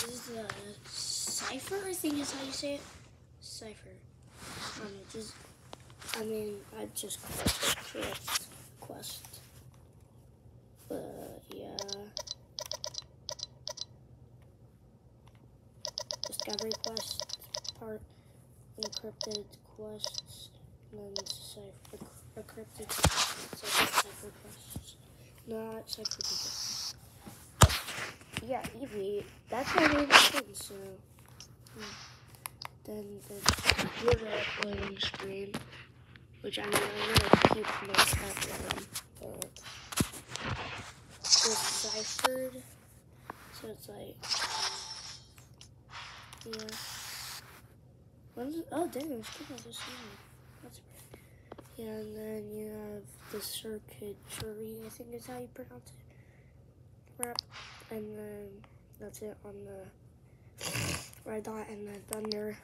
This is the cipher, I think is how you say it. Cipher. Um, just, I mean, I just correct quest. But yeah. Discovery quest part, encrypted quests, and then cipher, encrypted cipher quests. Not cipher people. Yeah, Evie, that's my main thing, so. hmm. Then the user loading screen, which I mean, I know keep most of them, but deciphered. So it's like, yeah. When's it? Oh, damn, it's good. I just seen it. That's great. Yeah, and then you have the circuitry, I think is how you pronounce it. Wrap. And then that's it on the red dot and the thunder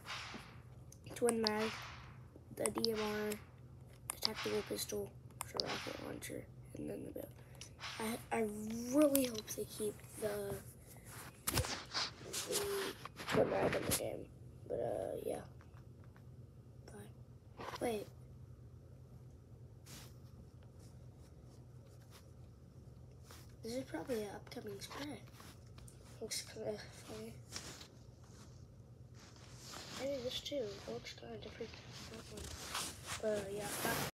twin mag, the DMR, the tactical pistol, the rocket launcher, and then the bow. I, I really hope they keep the, the twin mag in the game. But uh yeah. Bye. Wait. This is probably an upcoming spread. Looks kind of funny. Maybe this too. It looks kind of different. But yeah.